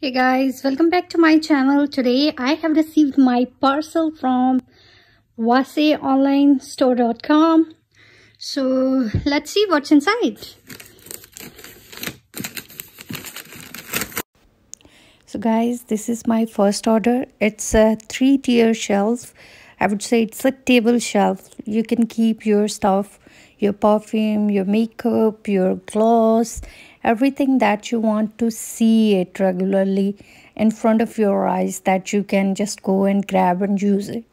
Hey guys, welcome back to my channel. Today I have received my parcel from waseonlinestore.com. So let's see what's inside. So guys, this is my first order. It's a three tier shelf. I would say it's a table shelf. You can keep your stuff, your perfume, your makeup, your gloss, everything that you want to see it regularly in front of your eyes that you can just go and grab and use it.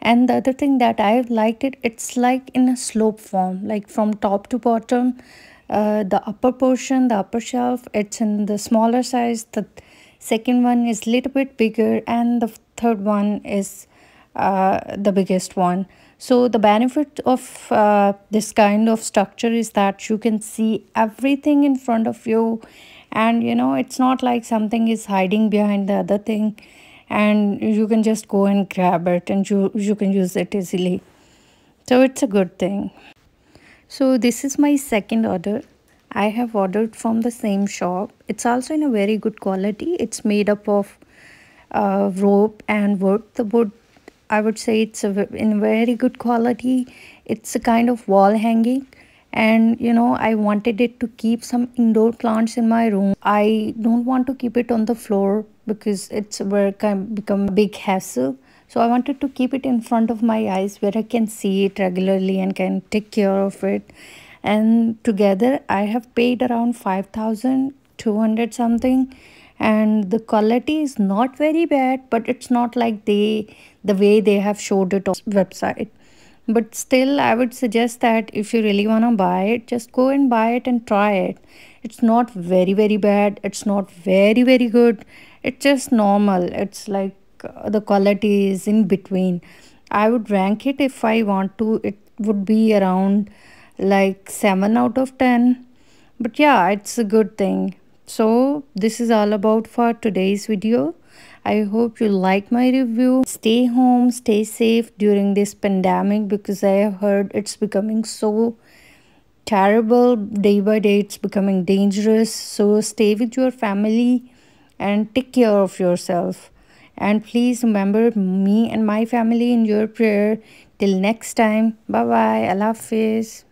And the other thing that i liked it it's like in a slope form like from top to bottom uh, the upper portion the upper shelf it's in the smaller size the second one is little bit bigger and the third one is uh, the biggest one so the benefit of uh, this kind of structure is that you can see everything in front of you and you know it's not like something is hiding behind the other thing and you can just go and grab it and you, you can use it easily. So it's a good thing. So this is my second order. I have ordered from the same shop. It's also in a very good quality. It's made up of uh, rope and wood. The wood I would say it's a, in very good quality. It's a kind of wall hanging and you know I wanted it to keep some indoor plants in my room. I don't want to keep it on the floor because it's where can become a big hassle. So I wanted to keep it in front of my eyes where I can see it regularly and can take care of it. And together I have paid around 5200 something and the quality is not very bad but it's not like they the way they have showed it on website. But still i would suggest that if you really want to buy it just go and buy it and try it. It's not very very bad. It's not very very good. It's just normal. It's like uh, the quality is in between. I would rank it if i want to. It would be around like 7 out of 10 but yeah it's a good thing so this is all about for today's video. I hope you like my review. Stay home stay safe during this pandemic because i have heard it's becoming so terrible. Day by day it's becoming dangerous. So stay with your family and take care of yourself. And please remember me and my family in your prayer. Till next time. Bye bye allah hafiz